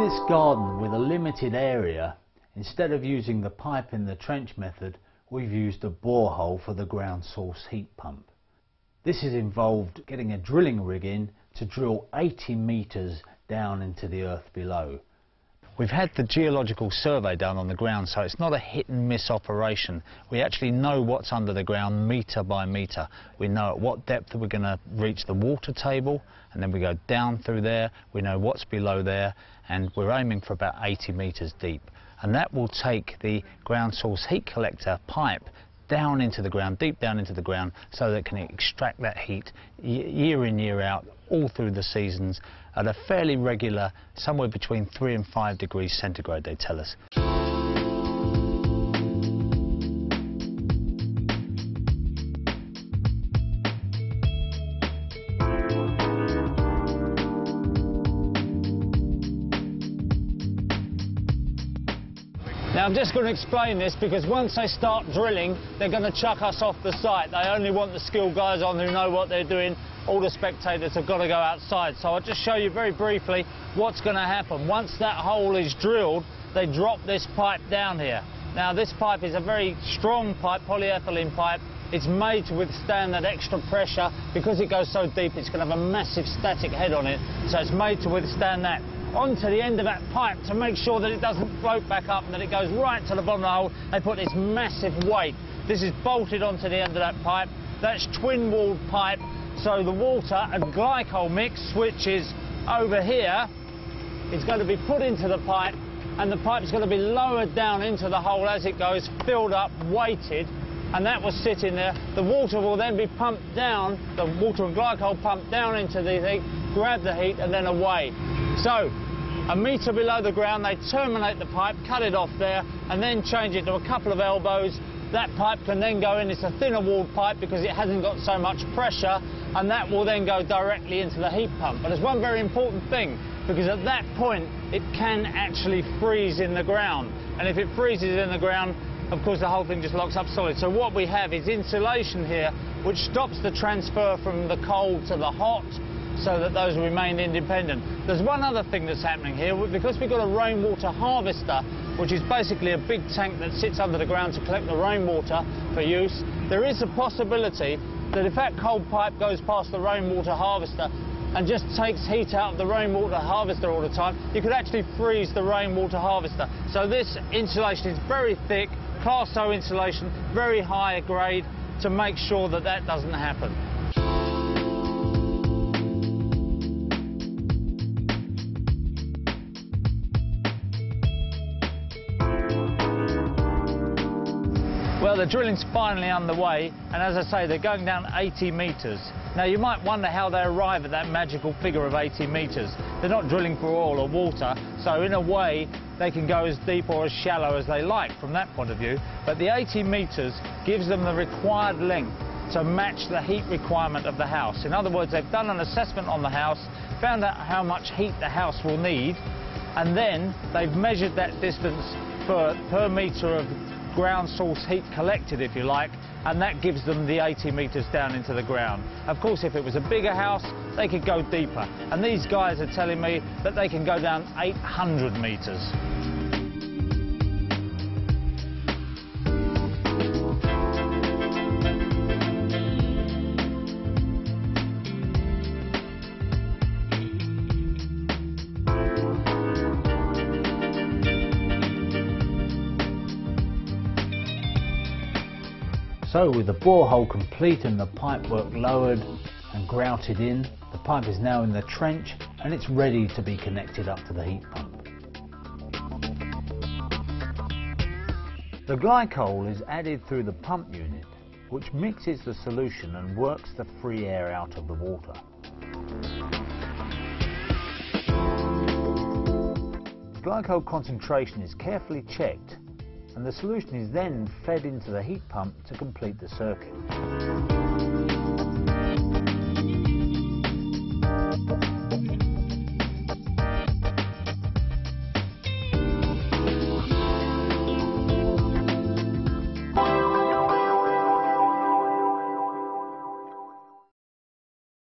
this garden with a limited area, instead of using the pipe in the trench method, we've used a borehole for the ground source heat pump. This has involved getting a drilling rig in to drill 80 metres down into the earth below. We've had the geological survey done on the ground, so it's not a hit and miss operation. We actually know what's under the ground metre by metre. We know at what depth we're going to reach the water table, and then we go down through there. We know what's below there, and we're aiming for about 80 metres deep. And that will take the ground source heat collector pipe down into the ground, deep down into the ground, so that it can extract that heat year in, year out, all through the seasons, at a fairly regular, somewhere between 3 and 5 degrees centigrade, they tell us. Now I'm just going to explain this because once they start drilling, they're going to chuck us off the site. They only want the skilled guys on who know what they're doing. All the spectators have got to go outside. So I'll just show you very briefly what's going to happen. Once that hole is drilled, they drop this pipe down here. Now this pipe is a very strong pipe, polyethylene pipe. It's made to withstand that extra pressure. Because it goes so deep, it's going to have a massive static head on it. So it's made to withstand that onto the end of that pipe to make sure that it doesn't float back up and that it goes right to the bottom of the hole. They put this massive weight. This is bolted onto the end of that pipe. That's twin-walled pipe, so the water and glycol mix, which is over here, is going to be put into the pipe and the pipe is going to be lowered down into the hole as it goes, filled up, weighted, and that will sit in there. The water will then be pumped down, the water and glycol pumped down into the heat, grab the heat and then away. So, a metre below the ground, they terminate the pipe, cut it off there, and then change it to a couple of elbows. That pipe can then go in, it's a thinner walled pipe because it hasn't got so much pressure, and that will then go directly into the heat pump. But there's one very important thing, because at that point, it can actually freeze in the ground. And if it freezes in the ground, of course, the whole thing just locks up solid. So what we have is insulation here, which stops the transfer from the cold to the hot, so that those remain independent. There's one other thing that's happening here, because we've got a rainwater harvester, which is basically a big tank that sits under the ground to collect the rainwater for use, there is a possibility that if that cold pipe goes past the rainwater harvester and just takes heat out of the rainwater harvester all the time, you could actually freeze the rainwater harvester. So this insulation is very thick, class O insulation, very high grade, to make sure that that doesn't happen. Well, the drilling's finally underway, and as I say, they're going down 80 metres. Now, you might wonder how they arrive at that magical figure of 80 metres. They're not drilling for oil or water, so in a way, they can go as deep or as shallow as they like from that point of view. But the 80 metres gives them the required length to match the heat requirement of the house. In other words, they've done an assessment on the house, found out how much heat the house will need, and then they've measured that distance per, per metre of ground source heat collected, if you like, and that gives them the 80 metres down into the ground. Of course, if it was a bigger house, they could go deeper. And these guys are telling me that they can go down 800 metres. So with the borehole complete and the pipework lowered and grouted in, the pipe is now in the trench and it's ready to be connected up to the heat pump. The glycol is added through the pump unit, which mixes the solution and works the free air out of the water. Glycol concentration is carefully checked and the solution is then fed into the heat pump to complete the circuit.